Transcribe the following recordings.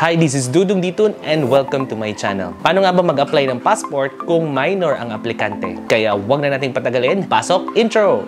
Hi, this is Dudong Ditun and welcome to my channel. Paano nga ba mag-apply ng passport kung minor ang aplikante? Kaya wag na nating patagalin. Pasok, intro!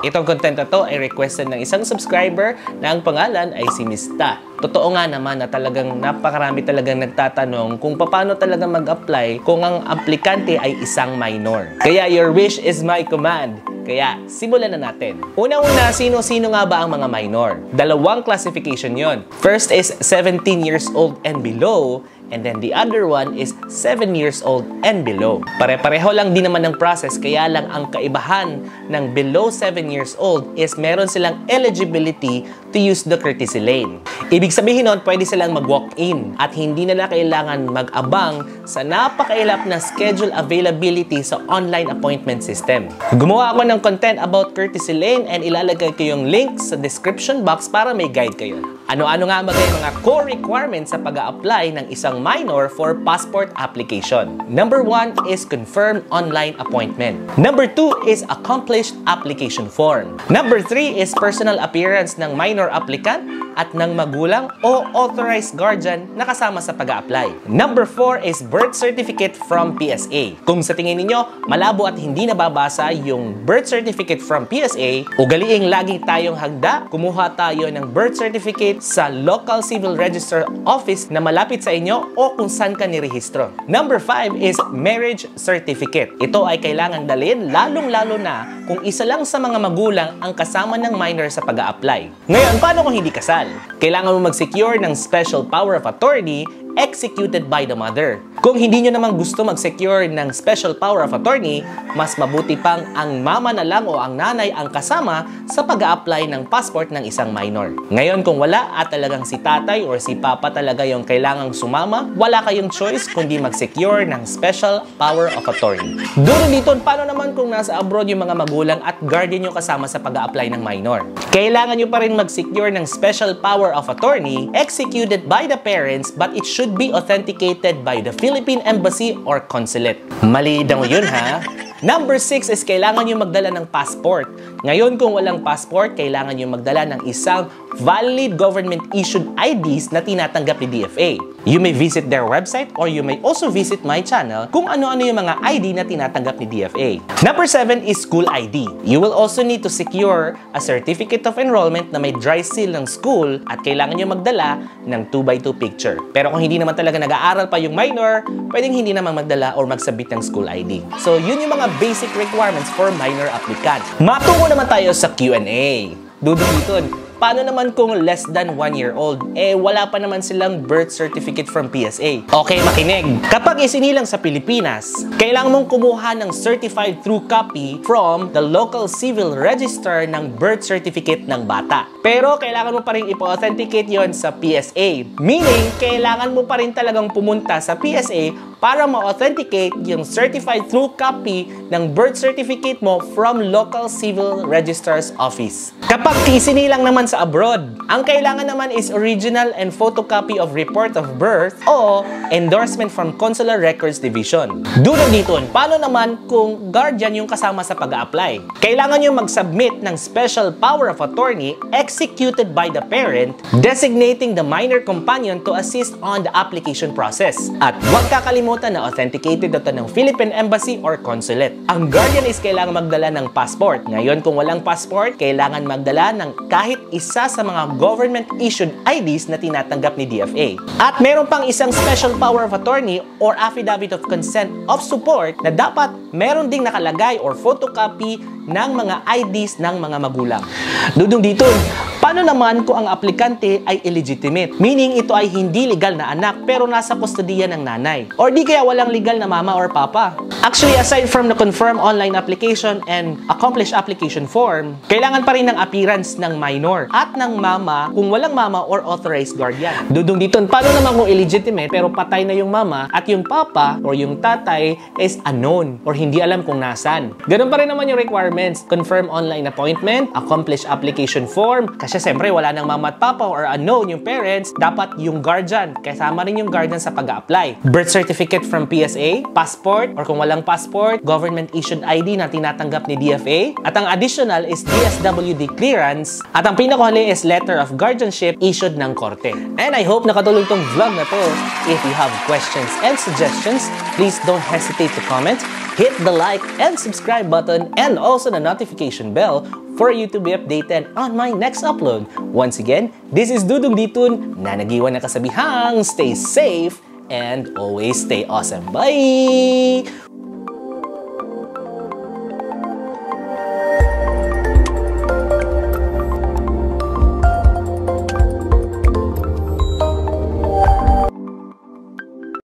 Itong content na to ay requested ng isang subscriber na ang pangalan ay si Mista. Totoo nga naman na talagang napakarami talagang nagtatanong kung paano talaga mag-apply kung ang aplikante ay isang minor. Kaya your wish is my command. Kaya simulan na natin. Una-una, sino-sino nga ba ang mga minor? Dalawang classification yon. First is 17 years old and below and then the other one is 7 years old and below. Pare-pareho lang din naman ng process kaya lang ang kaibahan ng below 7 years old is meron silang eligibility to use the courtesy lane. Ibig sabihin nun, pwede silang mag-walk-in at hindi nila kailangan mag-abang sa napakailap na schedule availability sa online appointment system. Gumawa ako ng content about courtesy lane and ilalagay ko yung link sa description box para may guide kayo. Ano-ano nga ba mga core requirements sa pag apply ng isang minor for passport application? Number one is confirmed online appointment. Number two is accomplished application form. Number three is personal appearance ng minor applicant at ng magulang o authorized guardian na kasama sa pag apply Number 4 is birth certificate from PSA. Kung sa tingin ninyo, malabo at hindi nababasa yung birth certificate from PSA, ugaliing lagi tayong hagda, kumuha tayo ng birth certificate sa local civil register office na malapit sa inyo o kung saan ka nirehistro. Number 5 is marriage certificate. Ito ay kailangan dalhin lalong-lalo na kung isa lang sa mga magulang ang kasama ng minor sa pag apply Ngayon, paano kung hindi kasal? Kailangan mo mag-secure ng special power of attorney executed by the mother. Kung hindi nyo naman gusto mag-secure ng special power of attorney, mas mabuti pang ang mama na lang o ang nanay ang kasama sa pag apply ng passport ng isang minor. Ngayon kung wala at talagang si tatay or si papa talaga yung kailangang sumama, wala kayong choice kundi mag-secure ng special power of attorney. Duro dito, paano naman kung nasa abroad yung mga magulang at guardian nyo kasama sa pag apply ng minor? Kailangan nyo pa rin mag-secure ng special power of attorney executed by the parents but it should be authenticated by the Philippine Embassy or Consulate. Mali daw yun ha? Number 6 is kailangan nyo magdala ng passport. Ngayon kung walang passport, kailangan nyo magdala ng isang valid government-issued IDs na tinatanggap ni DFA. You may visit their website or you may also visit my channel kung ano-ano yung mga ID na tinatanggap ni DFA. Number 7 is school ID. You will also need to secure a certificate of enrollment na may dry seal ng school at kailangan nyo magdala ng 2x2 picture. Pero kung hindi naman talaga nag-aaral pa yung minor, pwedeng hindi naman magdala or magsabit ng school ID. So yun yung mga basic requirements for minor applicant. Matungo naman tayo sa Q&A. Duduliton, Paano naman kung less than 1 year old? Eh, wala pa naman silang birth certificate from PSA. Okay, makinig. Kapag isinilang sa Pilipinas, kailangan mong kumuha ng certified true copy from the local civil register ng birth certificate ng bata. Pero kailangan mo pa rin ipo-authenticate yon sa PSA. Meaning, kailangan mo pa rin talagang pumunta sa PSA para ma-authenticate yung certified true copy ng birth certificate mo from local civil registrar's office. Kapag isinilang naman sa abroad. Ang kailangan naman is original and photocopy of report of birth o endorsement from Consular Records Division. Dulo dito, paano naman kung guardian yung kasama sa pag-apply? Kailangan nyo mag-submit ng special power of attorney executed by the parent designating the minor companion to assist on the application process. At huwag kakalimutan na authenticated ito ng Philippine Embassy or Consulate. Ang guardian is kailangan magdala ng passport. Ngayon, kung walang passport, kailangan magdala ng kahit isa sa mga government-issued IDs na tinatanggap ni DFA. At meron pang isang special power of attorney or affidavit of consent of support na dapat meron ding nakalagay or photocopy ng mga IDs ng mga magulang. Dudong dito, Paano naman kung ang aplikante ay illegitimate? Meaning ito ay hindi legal na anak pero nasa kustodiya ng nanay. Or di kaya walang legal na mama or papa. Actually, aside from the confirm online application and accomplished application form, kailangan pa rin ng appearance ng minor at ng mama kung walang mama or authorized guardian. Dudong dito, paano naman kung illegitimate pero patay na yung mama at yung papa or yung tatay is unknown or hindi alam kung nasan. Ganun pa rin naman yung requirements. Confirm online appointment, accomplished application form, Kasi siyempre, wala nang mama at papa or unknown yung parents, dapat yung guardian. Kasama rin yung guardian sa pag apply Birth certificate from PSA, passport, or kung walang passport, government-issued ID na tinatanggap ni DFA. At ang additional is DSWD clearance. At ang pinakahuli is letter of guardianship issued ng korte. And I hope nakatulong tong vlog na to. If you have questions and suggestions, please don't hesitate to comment hit the like and subscribe button and also the notification bell for you to be updated on my next upload. Once again, this is Dudong Ditun na nagiwan na kasabihang stay safe and always stay awesome. Bye!